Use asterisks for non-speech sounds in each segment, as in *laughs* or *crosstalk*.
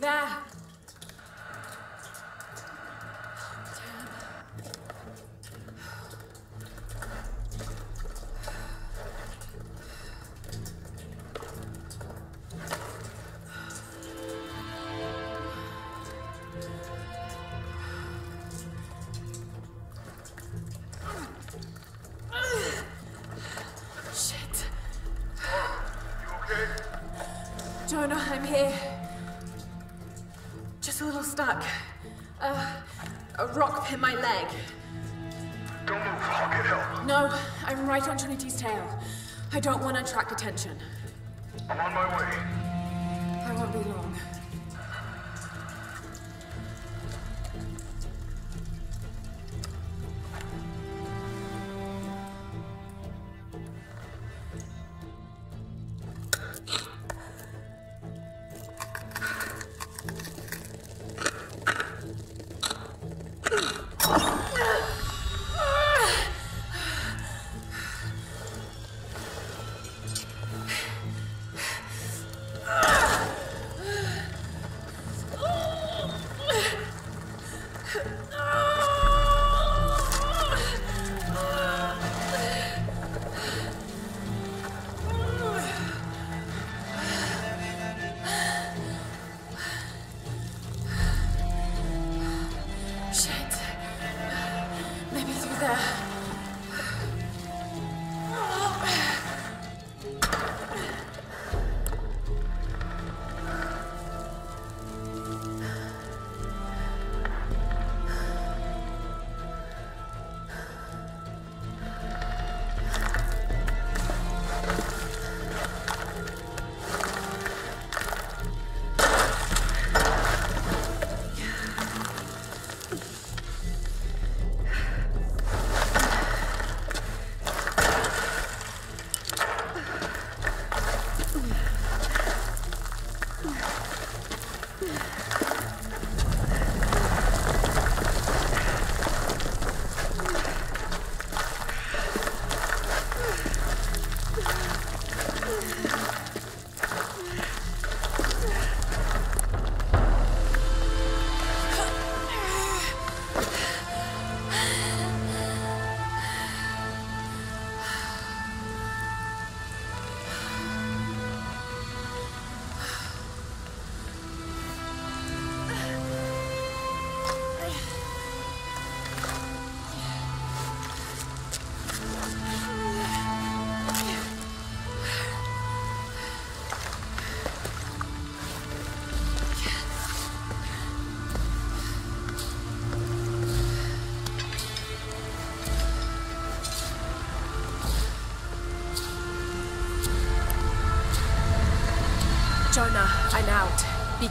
Jonah, attention.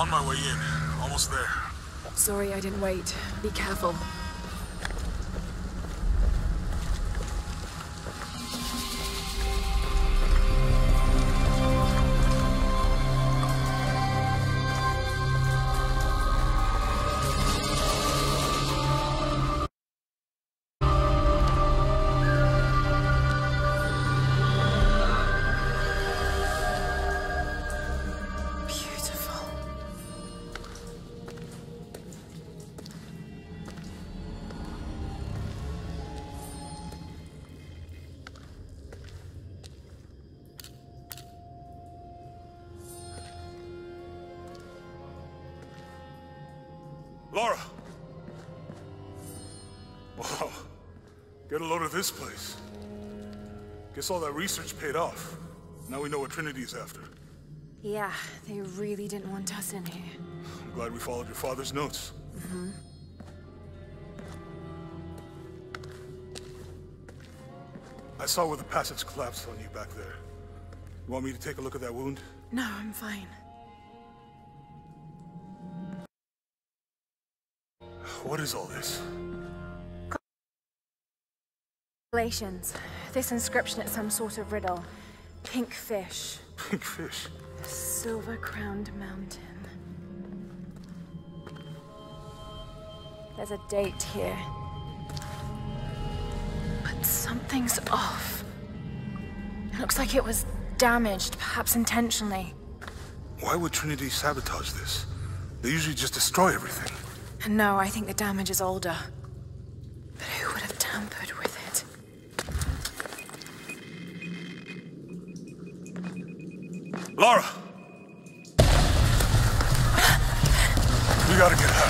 On my way in. Almost there. Sorry I didn't wait. Be careful. Lara! Wow. Get a load of this place. Guess all that research paid off. Now we know what Trinity's after. Yeah, they really didn't want us in here. I'm glad we followed your father's notes. Mm-hmm. I saw where the passage collapsed on you back there. You want me to take a look at that wound? No, I'm fine. What is all this? Galatians. This inscription is some sort of riddle. Pink fish. Pink fish? Silver-crowned mountain. There's a date here. But something's off. It looks like it was damaged, perhaps intentionally. Why would Trinity sabotage this? They usually just destroy everything. No, I think the damage is older. But who would have tampered with it? Lara! We gotta get out.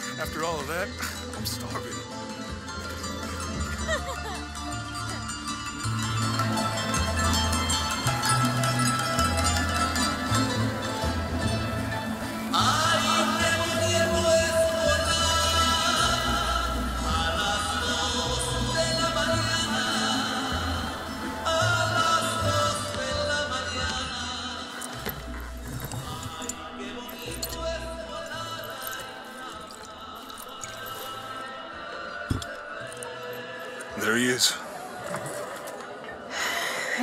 After all of that, *laughs* I'm starving. *laughs*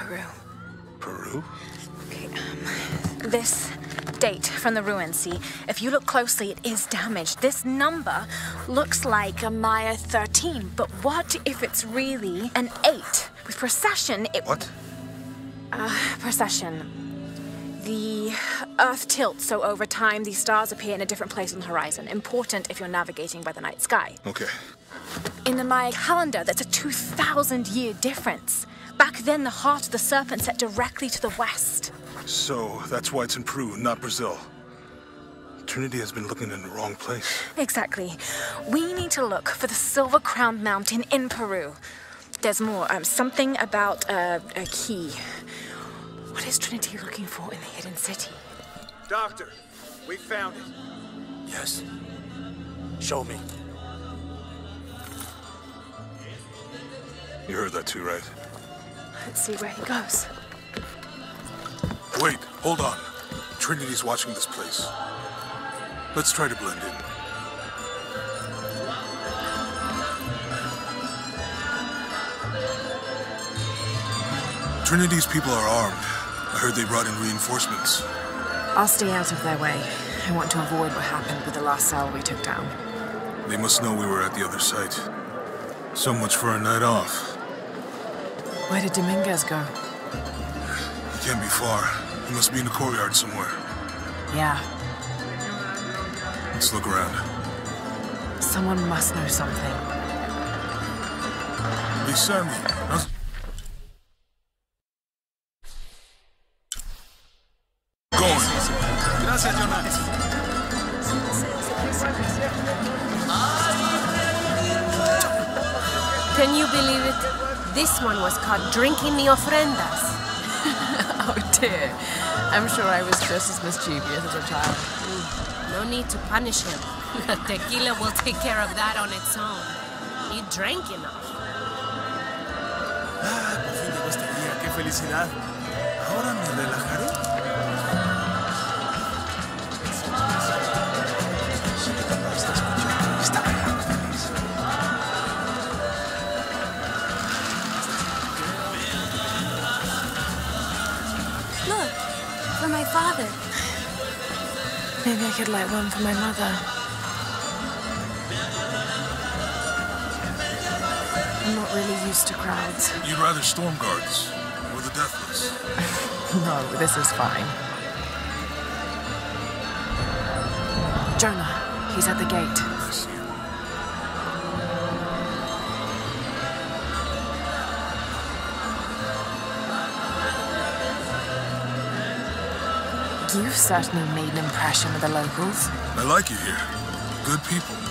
Peru. Peru? Okay, um, this date from the ruins, see? If you look closely, it is damaged. This number looks like a Maya 13, but what if it's really an 8? With precession, it... What? Uh, precession. The Earth tilts, so over time, these stars appear in a different place on the horizon. Important if you're navigating by the night sky. Okay. In the Maya calendar, that's a 2,000 year difference. Back then, the heart of the serpent set directly to the west. So, that's why it's in Peru, not Brazil. Trinity has been looking in the wrong place. Exactly. We need to look for the Silver Crown Mountain in Peru. There's more. Um, something about uh, a key. What is Trinity looking for in the hidden city? Doctor, we found it. Yes. Show me. You heard that too, right? Let's see where he goes. Wait, hold on. Trinity's watching this place. Let's try to blend in. Trinity's people are armed. I heard they brought in reinforcements. I'll stay out of their way. I want to avoid what happened with the last cell we took down. They must know we were at the other site. So much for a night off. Where did Dominguez go? He can't be far. He must be in the courtyard somewhere. Yeah, Let's look around. someone must know something. Hey, Sammy. Ofrendas. *laughs* Oh dear. I'm sure I was just as mischievous as a child. No need to punish him. *laughs* The tequila will take care of that on its own. He drank enough. Ah, por fin llegó este día, qué felicidad. Ahora me relajaré. I could light one for my mother. I'm not really used to crowds. You'd rather storm guards or the deathless? *laughs* No, this is fine. Jonah, he's at the gate. You've certainly made an impression with the locals. I like it here. Good people.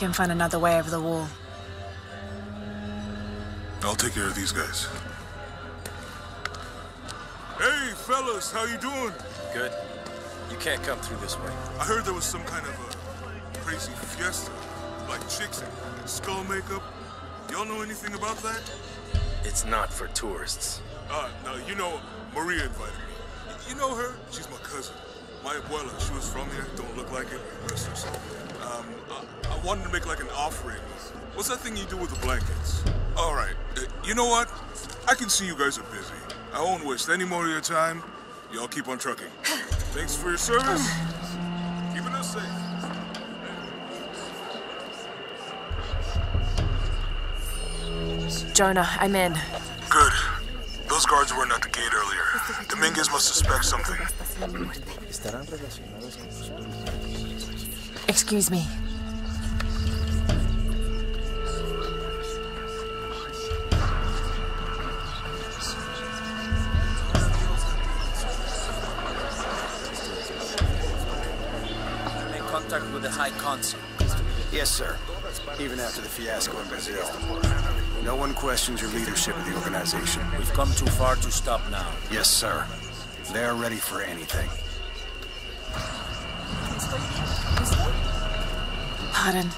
Can find another way over the wall. I'll take care of these guys. Hey, fellas, how you doing? Good. You can't come through this way. I heard there was some kind of a crazy fiesta, like chicks and skull makeup. Y'all know anything about that? It's not for tourists. Uh, no, you know, Maria invited me. You know her? She's my cousin. My abuela, she was from here. Don't look like it. Rest her soul. Um, I, I wanted to make like an offering. What's that thing you do with the blankets? All right. Uh, you know what? I can see you guys are busy. I won't waste any more of your time. Y'all keep on trucking. *sighs* Thanks for your service. Keeping us safe. Jonah, I'm in. Good. Those guards weren't at the gate earlier. Dominguez must suspect something. Excuse me. I'm in contact with the High Consul. Yes, sir. Even after the fiasco in Brazil. No one questions your leadership of the organization. We've come too far to stop now. Yes, sir. They're ready for anything. Pardon.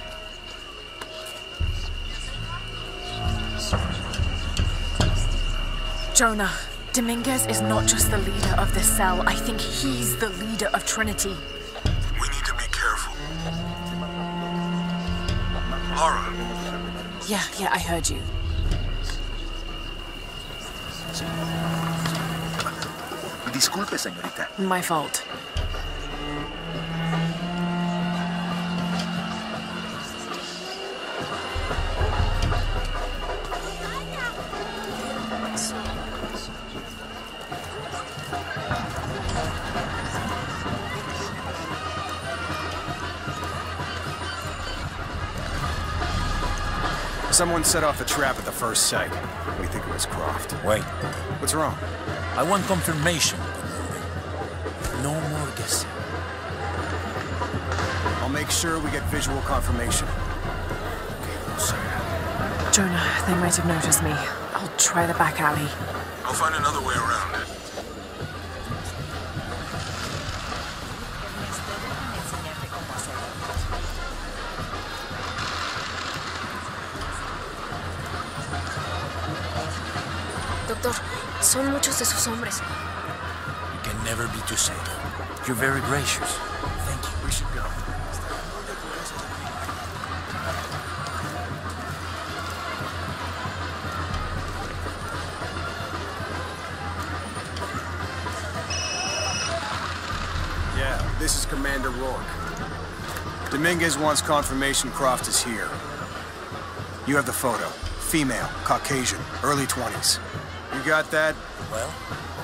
Jonah, Dominguez is not just the leader of this cell. I think he's the leader of Trinity. We need to be careful. Lara, Yeah, yeah, I heard you. Disculpe, señorita. My fault. Someone set off a trap at the first site. We think it was Croft. Wait, What's wrong? I want confirmation. No more guessing. I'll make sure we get visual confirmation. Okay, Jonah, they might have noticed me. I'll try the back alley. I'll find another way around. Son muchos de sus hombres. You can never be too safe. You're very gracious. Thank you. We should go. Yeah, this is Commander Rourke. Dominguez wants confirmation Croft is here. You have the photo. Female, Caucasian, early 20s. You got that? Well,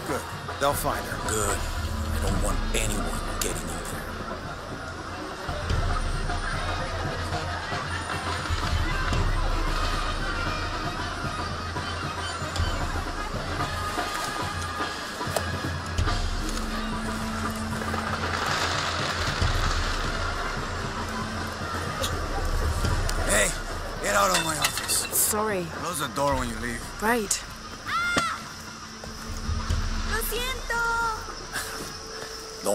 Good. They'll find her. good. I don't want anyone getting in there. Hey, get out of my office. Sorry. Close the door when you leave. Right.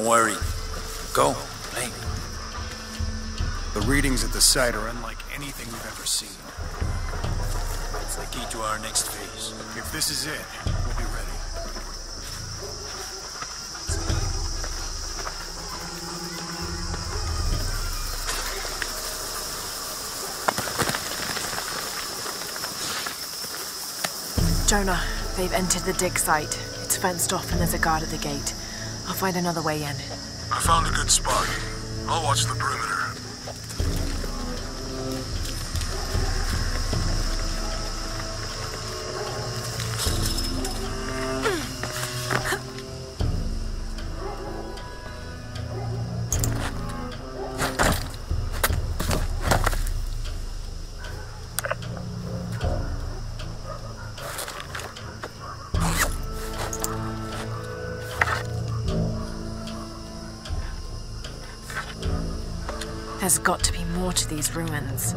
Don't worry. Go. Play. The readings at the site are unlike anything we've ever seen. It's the key to our next phase. If this is it, we'll be ready. Jonah, they've entered the dig site. It's fenced off and there's a guard at the gate. I'll find another way in. I found a good spot. I'll watch the perimeter. Got to be more to these ruins.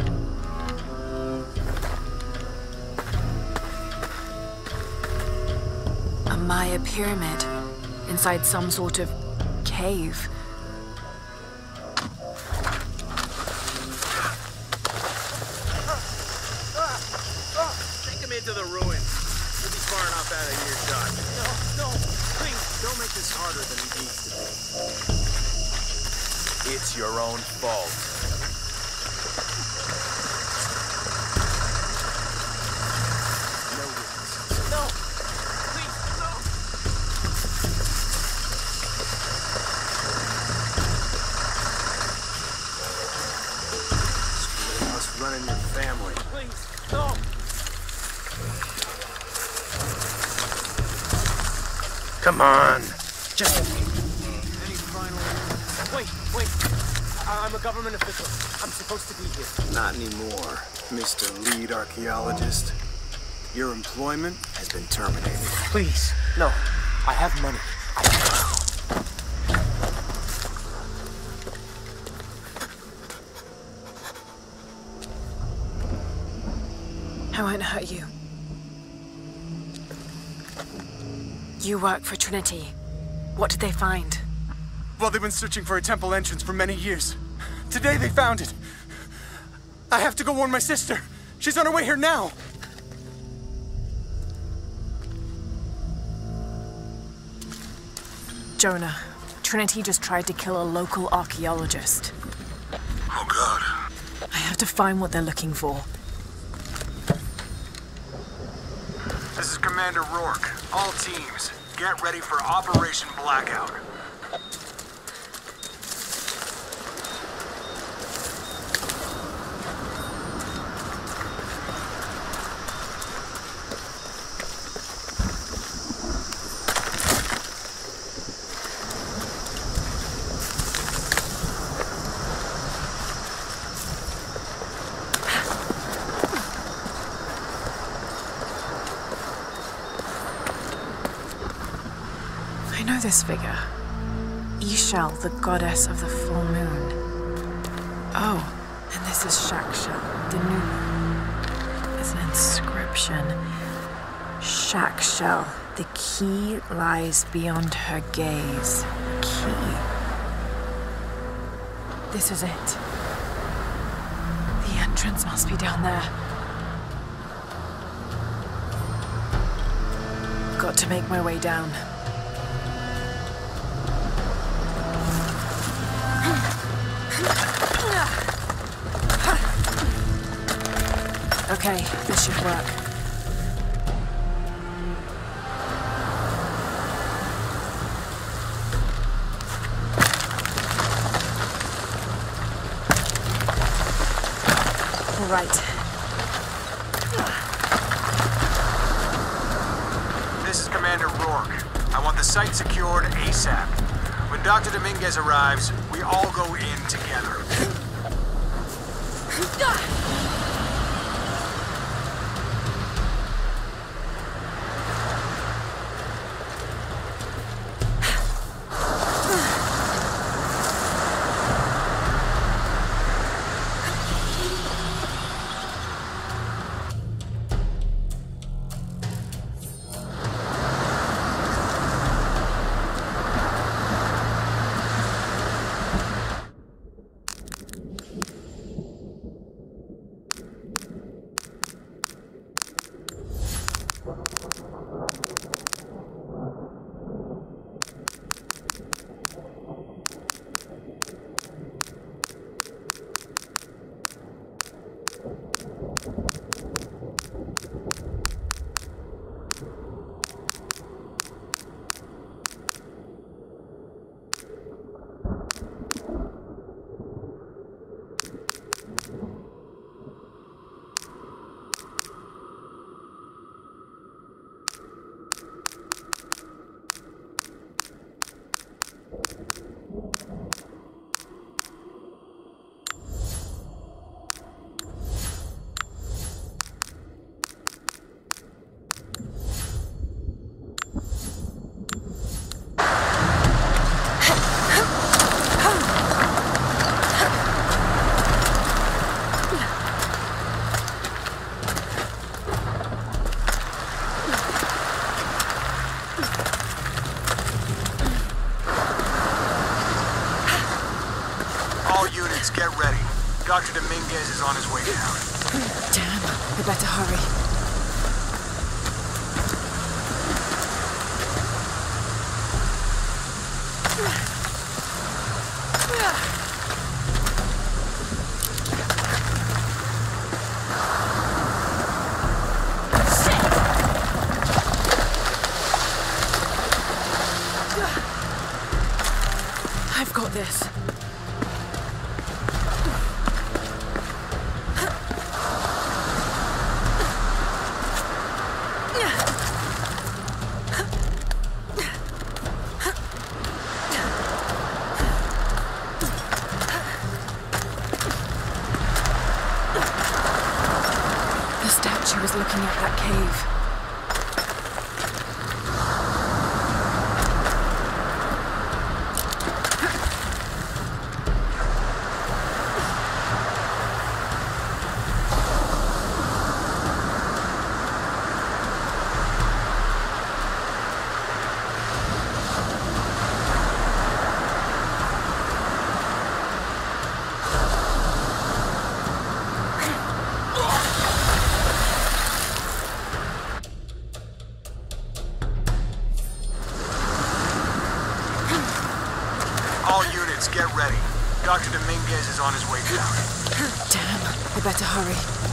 A Maya pyramid inside some sort of cave. Come on. Just. Any final. Wait, wait. I- I'm a government official. I'm supposed to be here. Not anymore, Mr. Lead Archaeologist. Your employment has been terminated. Please, no. I have money. I You work for Trinity. What did they find? Well, they've been searching for a temple entrance for many years. Today they found it. I have to go warn my sister. She's on her way here now. Jonah, Trinity just tried to kill a local archaeologist. Oh, God. I have to find what they're looking for. This is Commander Rourke. All teams, get ready for Operation Blackout. This figure. Ix Chel, the goddess of the full moon. Oh, and this is Chak Chel, Danuma. There's an inscription. Chak Chel, the key lies beyond her gaze. Key. This is it. The entrance must be down there. got to make my way down. Okay, this should work. All right. This is Commander Rourke. I want the site secured ASAP. When Dr. Dominguez arrives, we all go in together. Dr. Dominguez is on his way down. Damn, we better hurry.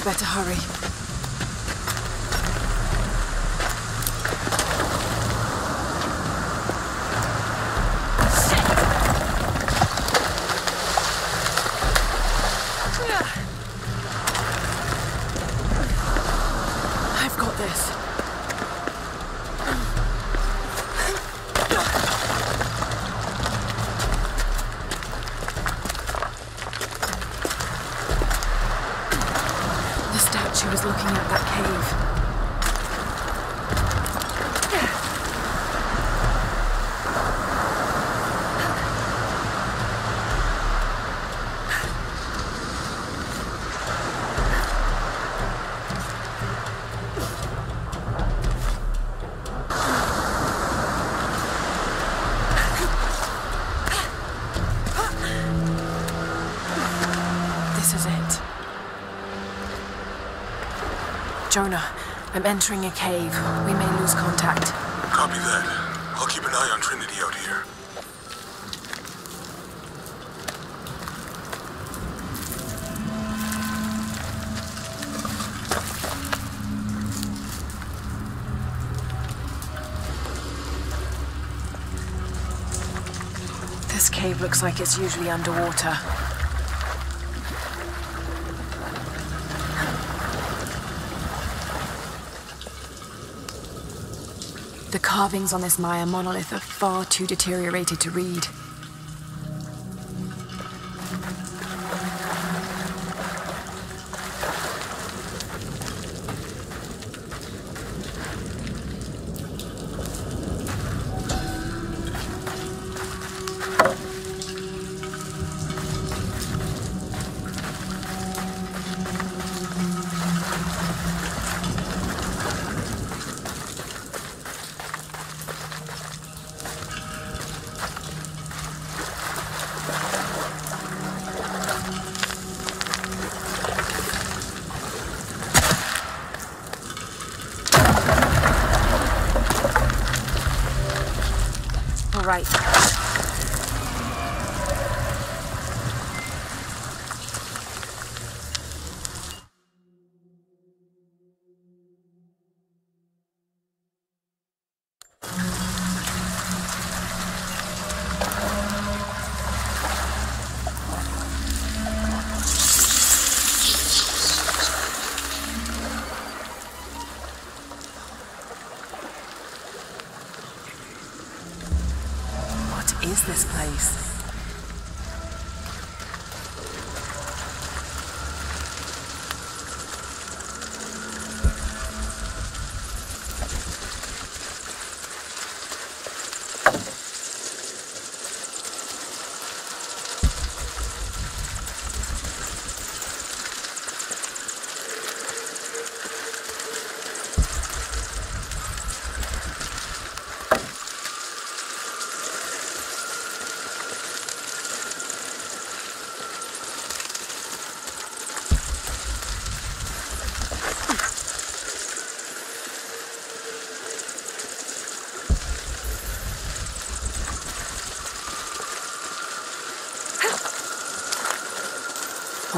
I better hurry. I've got this. The statue is looking at that cave. This is it. Jonah, I'm entering a cave. We may lose contact. Copy that. I'll keep an eye on Trinity out here. This cave looks like it's usually underwater. Carvings on this Maya monolith are far too deteriorated to read.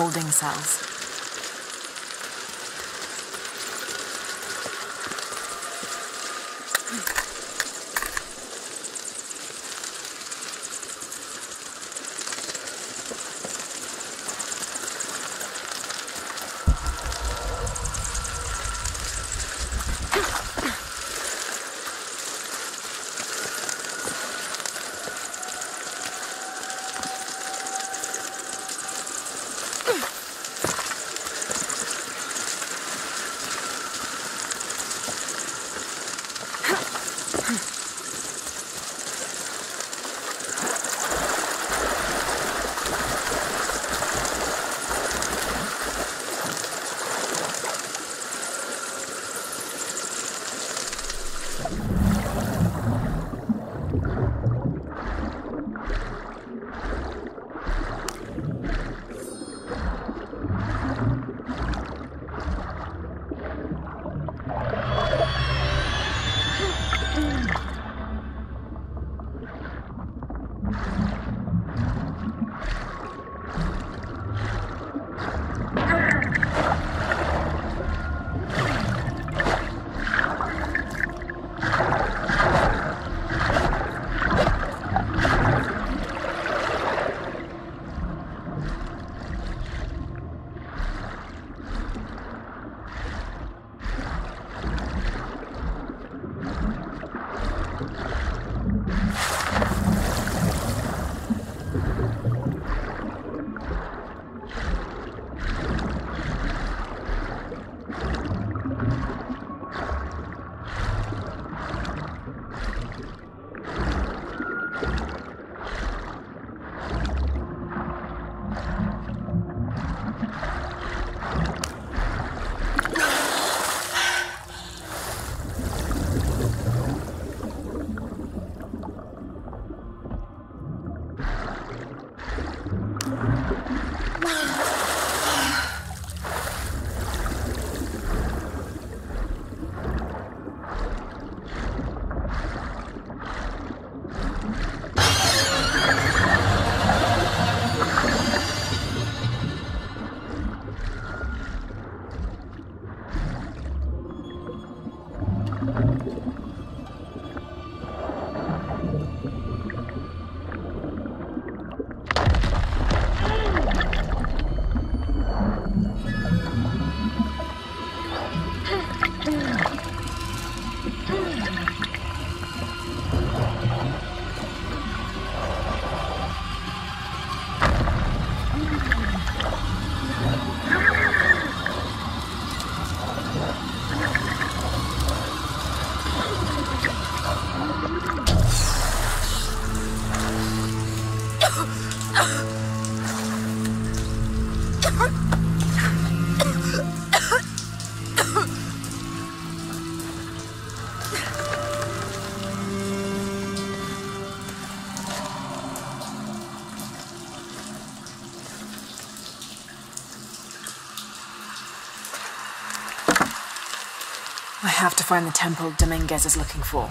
Holding cells. Have to find the temple Dominguez is looking for.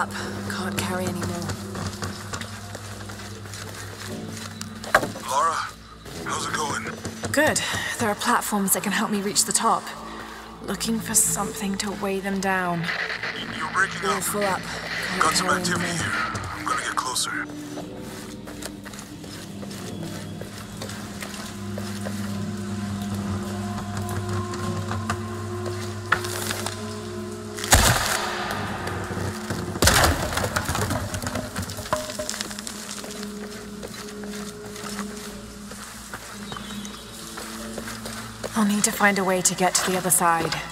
Up. Can't carry anymore. Lara, how's it going? Good. There are platforms that can help me reach the top. Looking for something to weigh them down. You're breaking up. full up. Can't Got some activity here. I'll need to find a way to get to the other side.